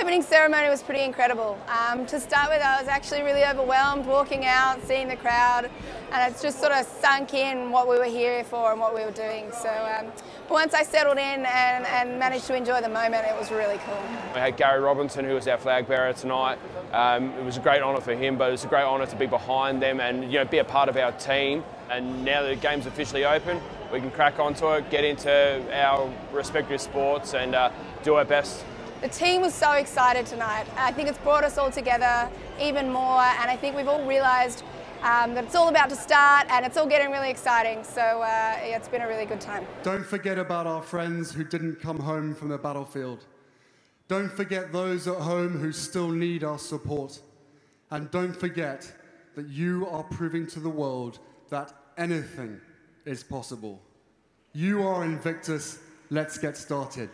opening ceremony was pretty incredible. Um, to start with, I was actually really overwhelmed walking out, seeing the crowd, and it's just sort of sunk in what we were here for and what we were doing. So um, once I settled in and, and, managed to enjoy the moment, it was really cool. We had Gary Robinson, who was our flag bearer tonight. Um, it was a great honour for him, but it was a great honour to be behind them and you know be a part of our team. And now the game's officially open, we can crack onto it, get into our respective sports, and uh, do our best the team was so excited tonight. I think it's brought us all together even more, and I think we've all realised um, that it's all about to start and it's all getting really exciting. So uh, yeah, it's been a really good time. Don't forget about our friends who didn't come home from the battlefield. Don't forget those at home who still need our support. And don't forget that you are proving to the world that anything is possible. You are Invictus. Let's get started.